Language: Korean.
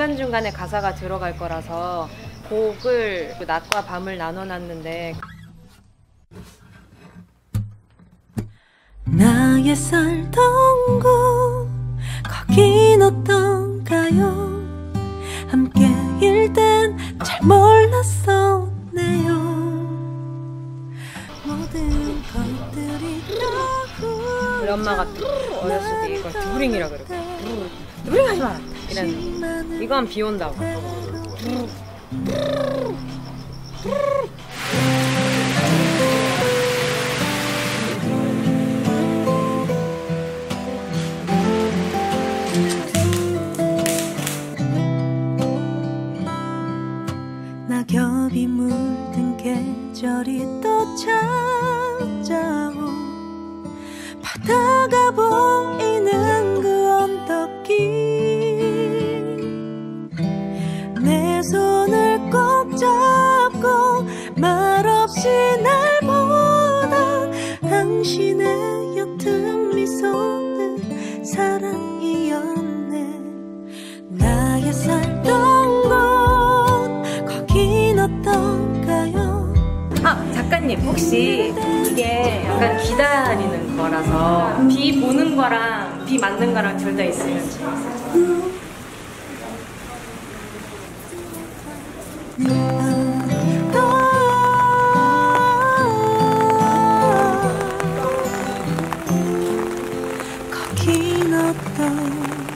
중간중간에 가사가 들어갈 거라서 곡을 그 낮과 밤을 나눠 놨는데. 나의 살던 곳 거긴 어떤가요? 함께일 땐 잘 몰랐었네요. 모든 것들이 다 우리 엄마가 어렸을 때 이걸 두링이라 그러고. 두링 하지 마라 이랬는데 이건 비 온다고. 낙엽이 물든 계절이 또 찾아오 바다가 보 내 손을 꼭 잡고 말없이 날 보던 당신의 옅은 미소는 사랑이었네. 나의 살던 곳 거긴 어떤가요? 아 작가님 혹시 이게 약간 기다리는 거라서 비 보는 거랑 비 맞는 거랑 둘 다 있으면 좋겠어요 Not now.